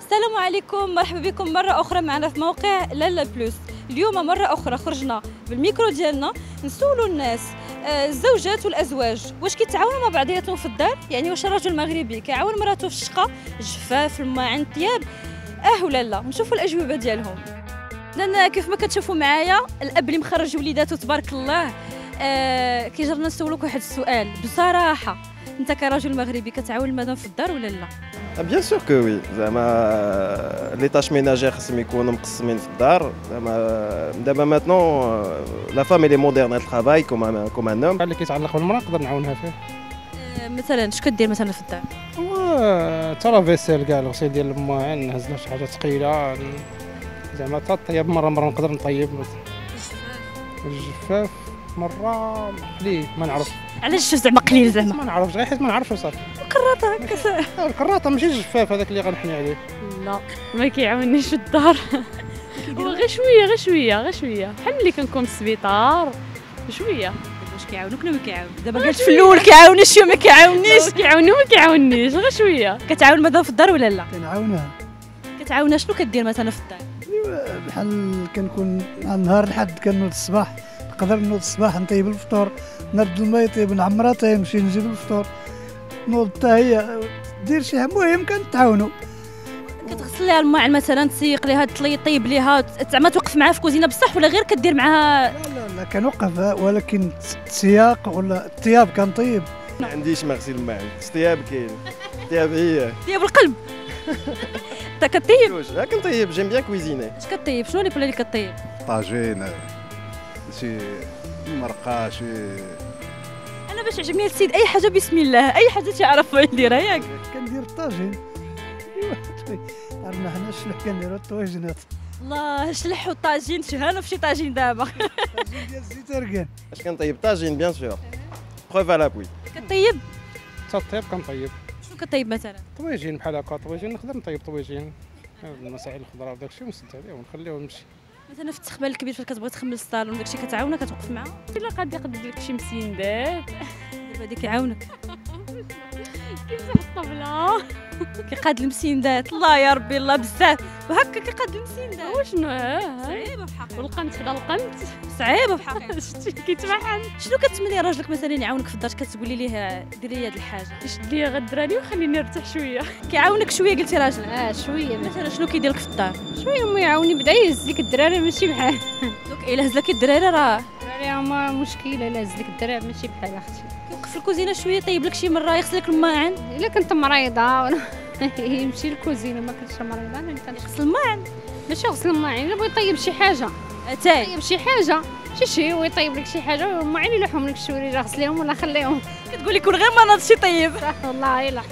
السلام عليكم مرحبا بكم مرة أخرى معنا في موقع لالا بلوس. اليوم مرة أخرى خرجنا بالميكرو ديالنا نسولوا الناس آه، الزوجات والأزواج واش كيتعاونوا مع بعضياتهم في الدار؟ يعني واش الرجل المغربي كيعاون مراته في الشقة؟ الجفاف الماعن الثياب أه ولا لا؟ نشوفوا الأجوبة ديالهم. لأن كيف ما كتشوفوا معايا الأب اللي مخرج وليداته تبارك الله. آه كيجرنا نسولوك واحد السؤال بصراحة أنت كرجل مغربي كتعاون المدام في الدار ولا لا؟ bien sûr que oui. زعما les tâches ménagères خصهم يكونوا مقسمين في الدار. زعما دابا maintenant la femme elle est moderne travaille comme comme un homme اللي كيتعلق بالمراه نقدر نعاونها فيه. آه مثلا اش كدير مثلا في الدار؟ هو ترى vaisselle كاع الغسيل ديال الماعن نهز لها شي حاجة ثقيلة زعما حتى الطياب مرة مرة نقدر نطيب. الجفاف. مرة. قليل ما نعرف. علاش زعما قليل زعما؟ ما نعرفش غير حيت ما نعرفش وصافي كراطه هكا. الكراطه ماشي الجفاف هذاك اللي غنحني عليه. لا ما كيعاونيش في الدار. هو غير شوية غير شوية غير شوية. بحال ملي كنكون في السبيطار شوية. واش كيعاونوك؟ ولا ما كيعاون دابا قلت في الأول كيعاوني شي ما كيعاونيش. كيعاوني ما كيعاونيش. غير شوية. كتعاون مدام في الدار ولا لا؟ كنعاونها. كتعاونها شنو كدير مثلا في الدار؟ بحال كنكون النهار الحد كنوض الصباح. نقدر نوض الصباح نطيب الفطور نرد الماء يطيب نعمرها حتى نمشي نجيب الفطور. نوض حتى هي دير شي حاجة المهم كنتعاونوا. كتغسل ليها الماعن مثلا تسيق ليها تطلي طيب ليها زعما توقف معاها في كوزينة بصح ولا غير كدير معاها؟ لا لا لا كنوقف ولكن السياق ولا الثياب كنطيب ما عنديش مغسيل معن الثياب كاين. الثياب هي. طيب القلب. انت كطيب. كنطيب جيم بيان كويزيني اش كطيب؟ شنو لي بلا اللي كطيب؟ طاجين شي مرقة شي أنا باش عجبني السيد أي حاجة بسم الله أي حاجة تعرفها يديرها ياك. كندير الطاجين. عندنا حنا الشلح كنديرو؟ الطواجنات. الله شلح والطاجين شهانه في شي طاجين دابا. الطاجين ديال الزيت ركان اش كنطيب طاجين بيان سور. بروف على بوي كطيب حتى الطيب كنطيب. شنو كطيب مثلا؟ طويجين بحال هكا طويجين نقدر نطيب طويجين المسائل الخضراء وداك الشيء ونسد عليه ونخليه ونمشي مثلا في التخمال الكبير فاش كتبغي تخمل الصالون داكشي كتعاونها كتوقف معاه. الا قاد يقدر لك شي مسيندات دابا هادي كيعاونك. كيمسح الطبله كيقاد المسيندات الله يا ربي الله بزاف. وهكا كيقاد المسيندات وشنو؟ صعيبة بحقيقة. والقنت خدا القنت؟ صعيبة بحقيقة. شتي كيتمحن شنو كتمني راجلك مثلا يعاونك في الدار؟ كتقولي ليه ديري لي هاد الحاجة؟ يشد ليا غير الدراري وخليني نرتاح شوية. كيعاونك شوية قلتي راجل. آه شوية. مثلا شنو كيدير لك في الدار؟ شوية ما يعاوني بدا يهز لك الدراري ماشي بحال. دوك إلا هز لك الدراري راه. الدراري هما مشكلة لا هز لك الدراري ماشي بحال أختي. في الكوزينة شوية طيب لك شي مرة يغسل لك الماعن؟ إلا كنت مريضه ولا يمشي للكوزينه ما كنتش مريضه أنا كنت يغسل الماعن؟ ماشي غسل الماعن إلا بغى يطيب شي حاجة. اتاي يطيب شي حاجة. شي شي ويطيب لك شي حاجة والماعن يلوحهم لك الشوري غسليهم ولا خليهم. كتقولي كون غير ما ناض شي طيب. والله إلا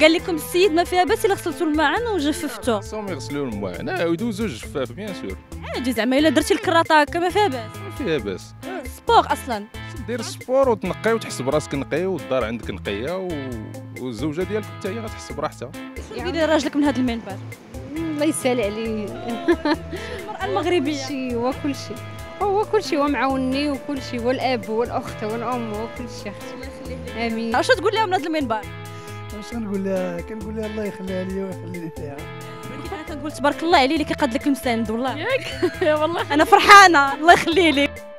قال لكم السيد ما فيها باس إلا غسلتوا الماعن وجففتوه خصهم يغسلوا الماعن. ويدوزوا الجفاف bien sûr. عادي زعما الا درتي الكراطة هكا ما فيها باس ما فيها باس sport أصلا. دير ال sport وتنقي وتحس براسك نقي والدار عندك نقية و... والزوجة ديالك حتى هي غتحس براحتها ديري راجلك من هذا المنبر؟ الله يسهل عليه المرأة المغربية. شي هو كل شيء هو كل شيء هو معاوني وكل شيء هو الأب والاخت والام وكل شيء أختي آمين. اش تقول لها من هذا المنبر؟ واش كنقول لها؟ كنقول لها الله يخليها ليا ويخليني فيها. ولكن أنا كنقول تبارك الله عليه اللي كيقاد لك المساند والله. ياك. والله. أنا فرحانة. الله يخلي لك